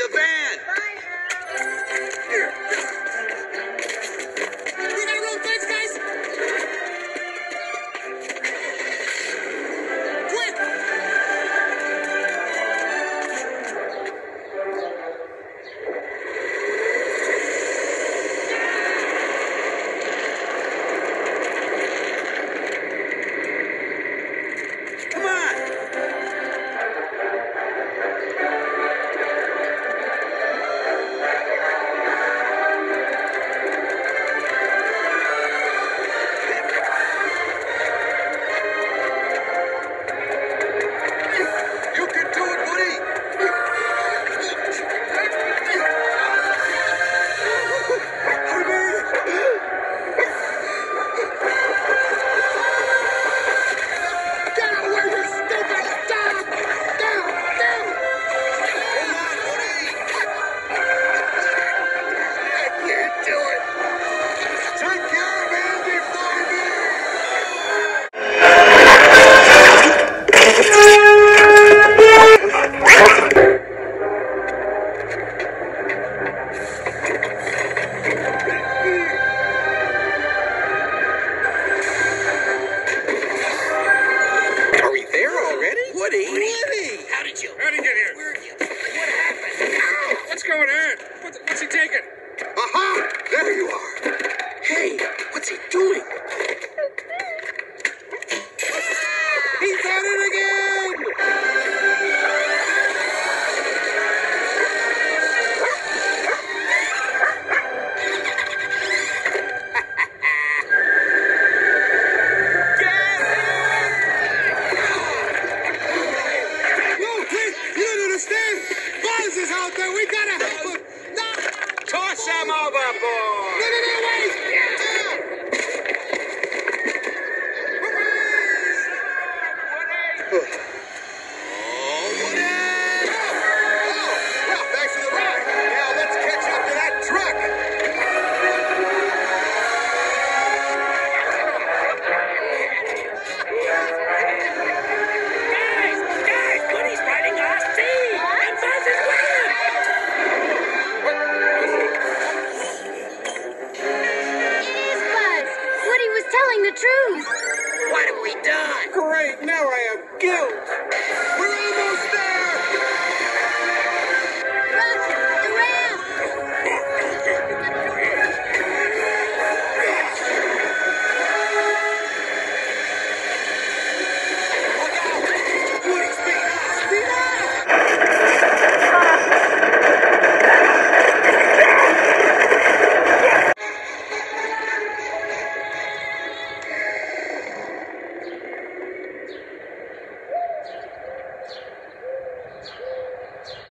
the ban. going on? What's, what's he taking? Aha! There you are! Hey, what's he doing? Baltimore. What have we done? Great, now I have guilt. We're almost there!